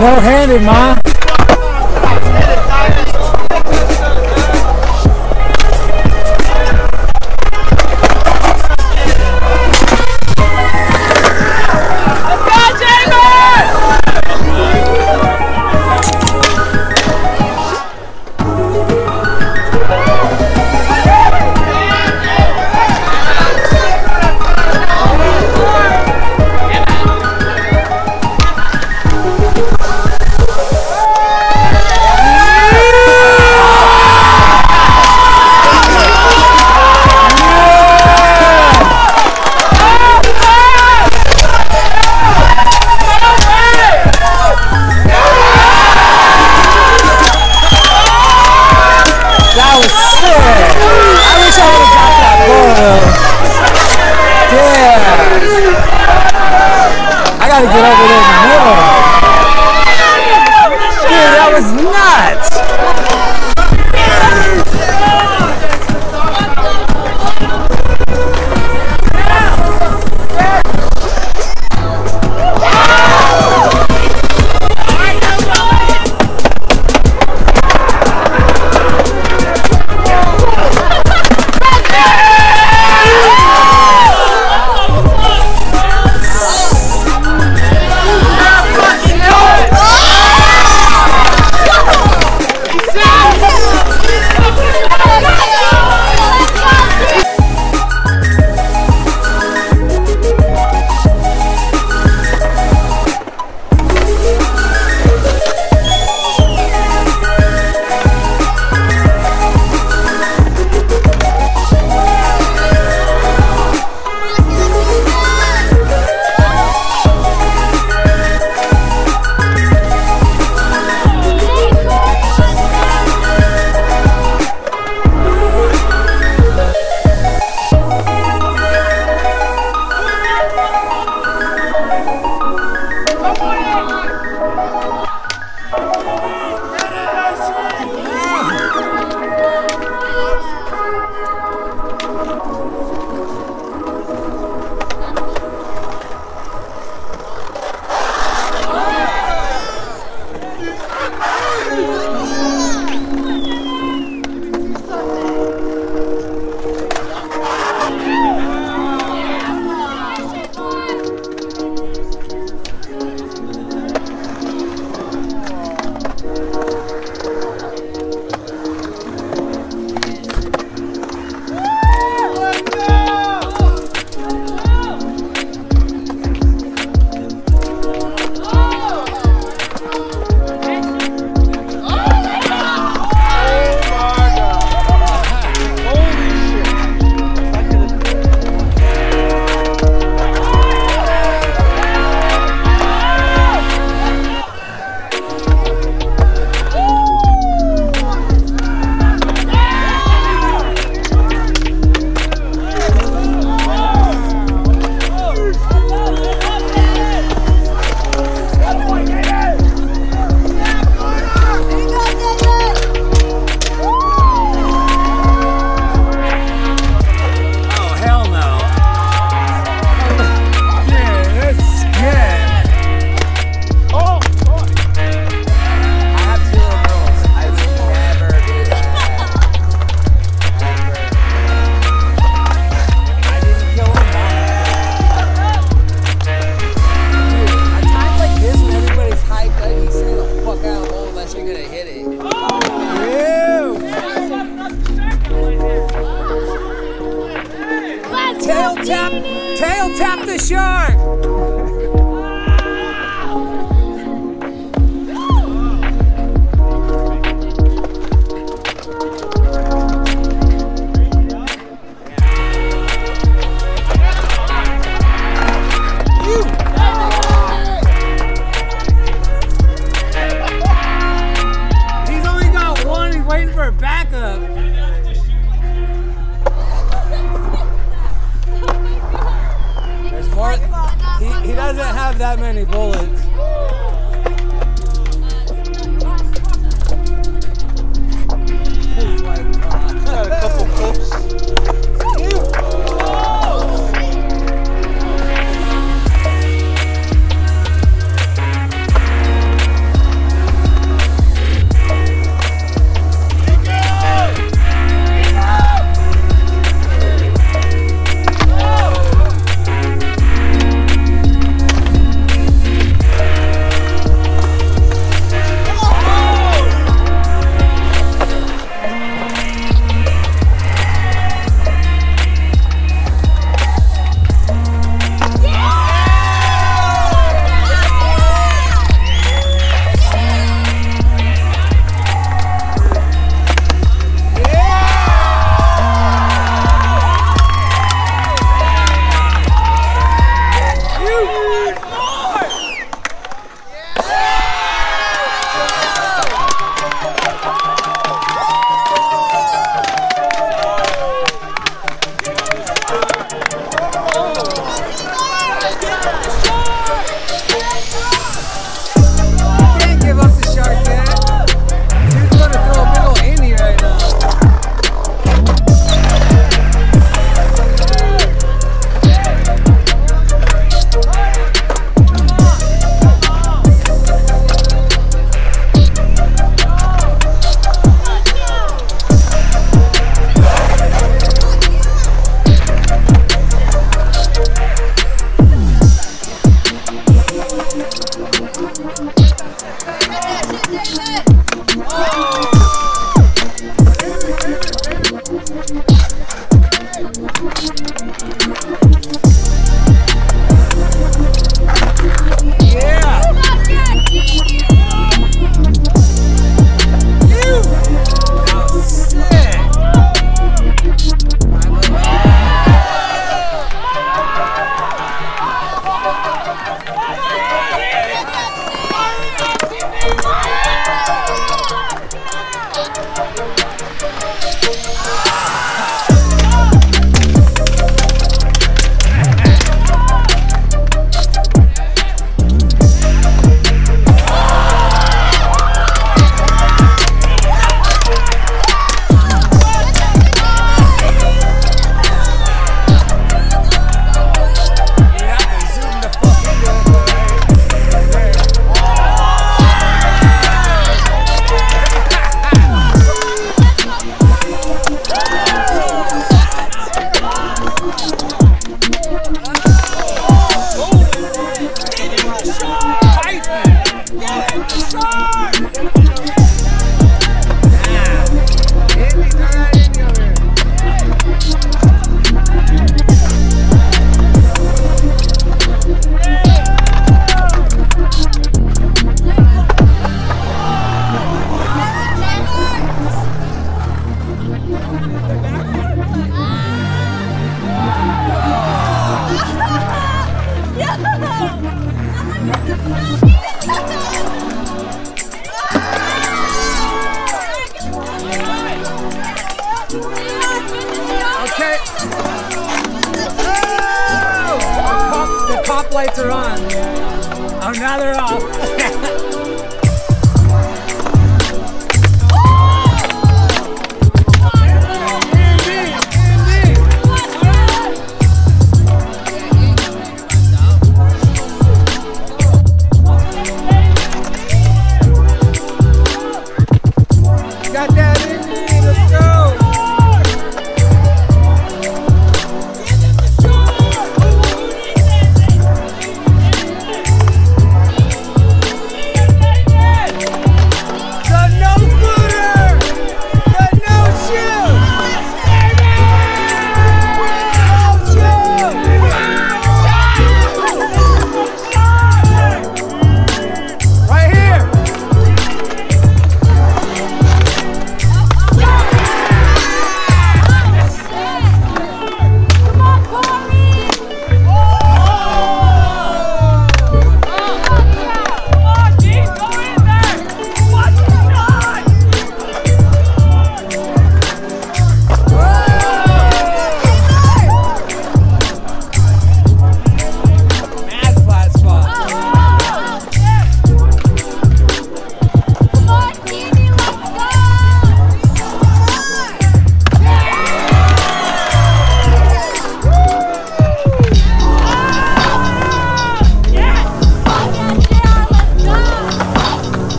No-handed, ma.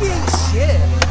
being shit.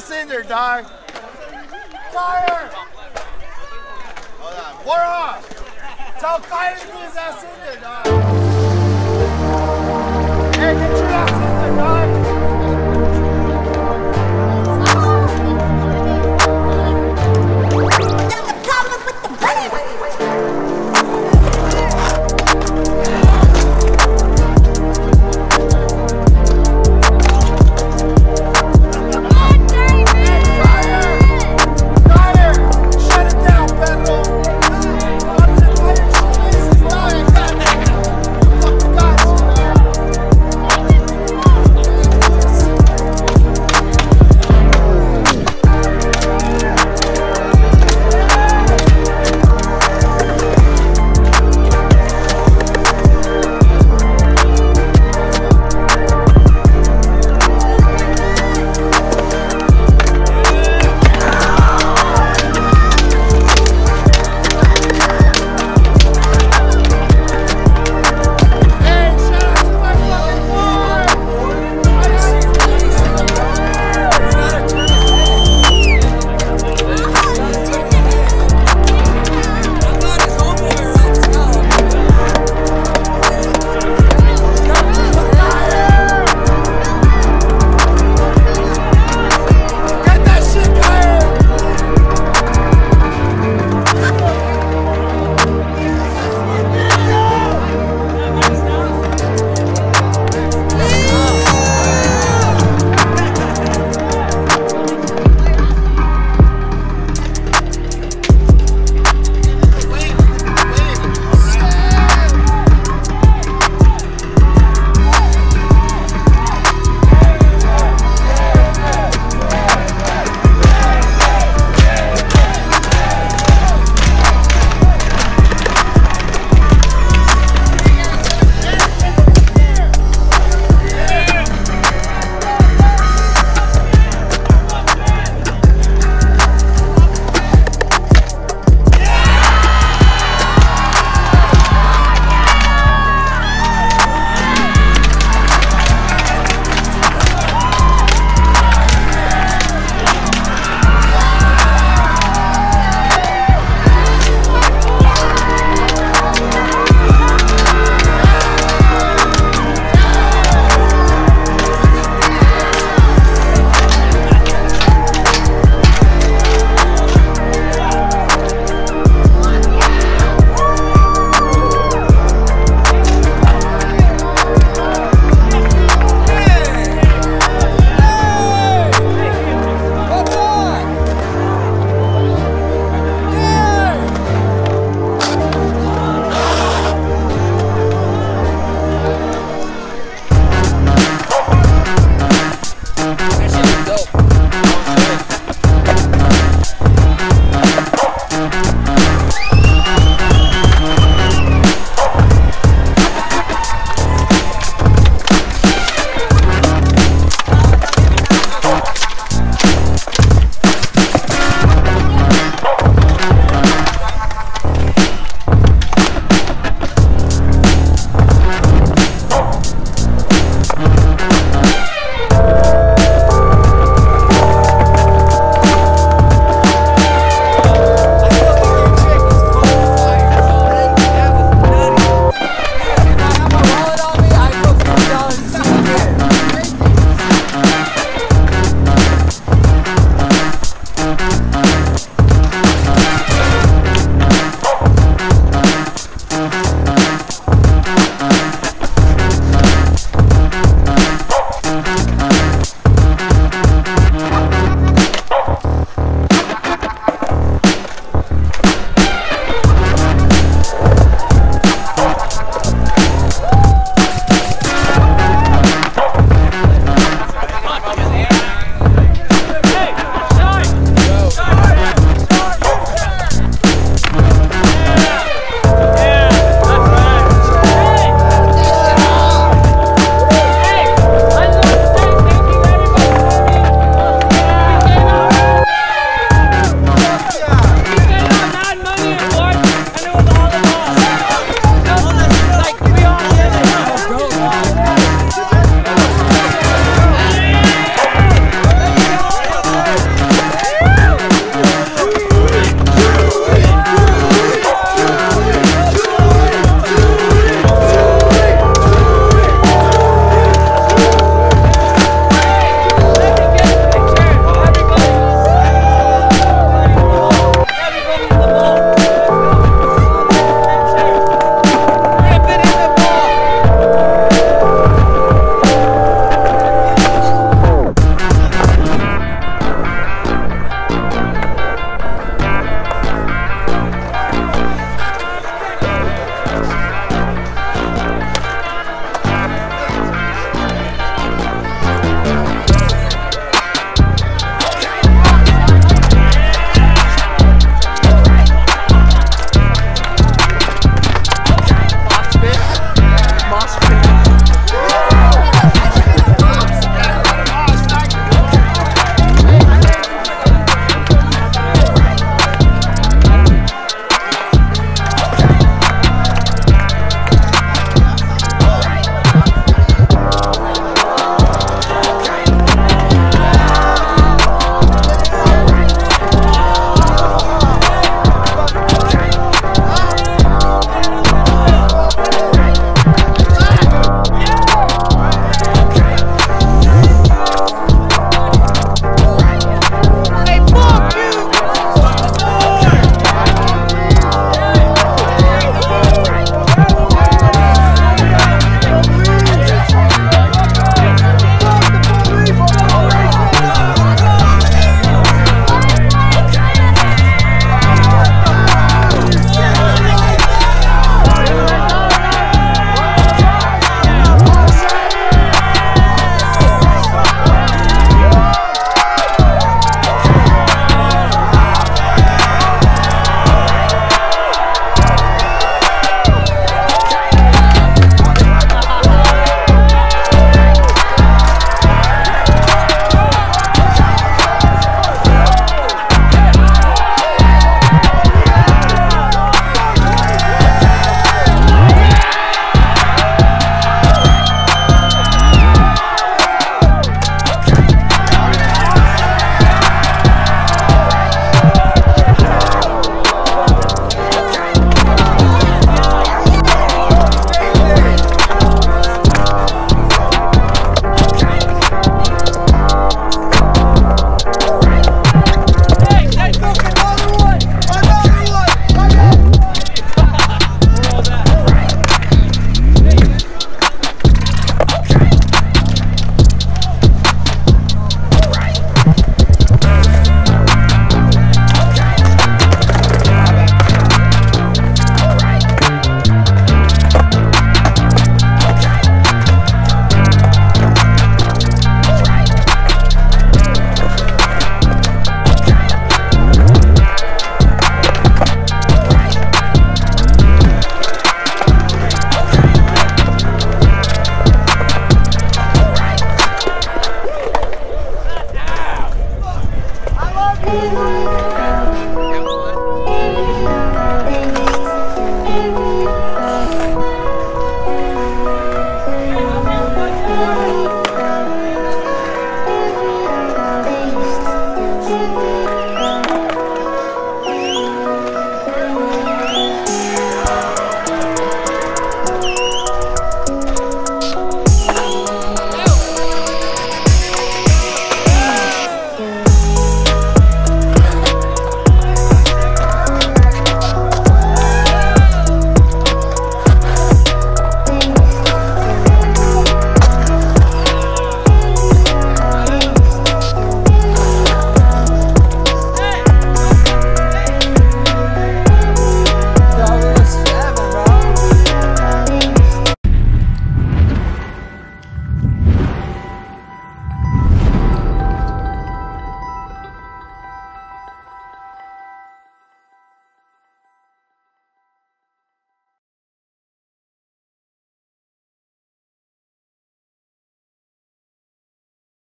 That's in there, Dye. Off. Tell Dyer to get his ass in there, Dyer. Hey, get your ass